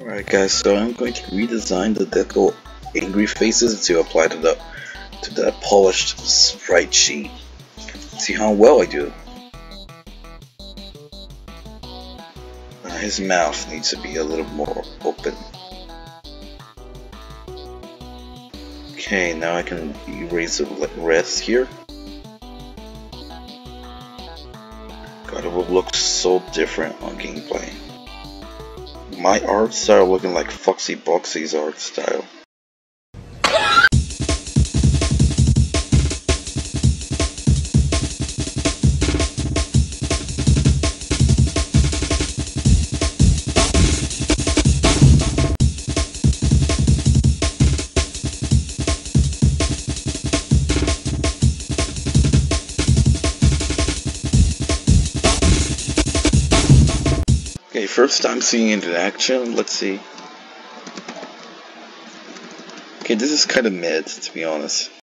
Alright guys, so I'm going to redesign the Deco angry faces to apply to the to the polished sprite sheet. See how well I do. Uh, his mouth needs to be a little more open. Okay, now I can erase the rest here. God, it will look so different on gameplay my art style looking like Foxy Boxy's art style. Okay, first time seeing it in action. Let's see. Okay, this is kind of mid, to be honest.